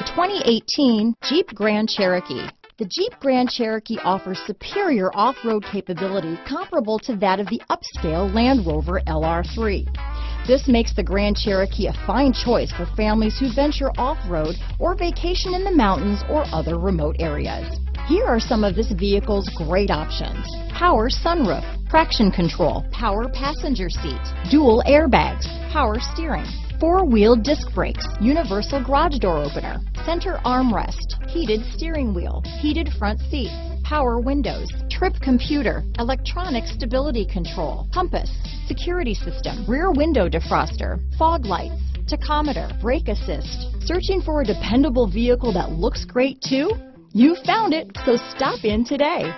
The 2018 Jeep Grand Cherokee. The Jeep Grand Cherokee offers superior off-road capability comparable to that of the upscale Land Rover LR3. This makes the Grand Cherokee a fine choice for families who venture off-road or vacation in the mountains or other remote areas. Here are some of this vehicle's great options. Power sunroof, traction control, power passenger seat, dual airbags, power steering, four-wheel disc brakes, universal garage door opener, center armrest, heated steering wheel, heated front seats, power windows, trip computer, electronic stability control, compass, security system, rear window defroster, fog lights, tachometer, brake assist. Searching for a dependable vehicle that looks great too? You found it, so stop in today.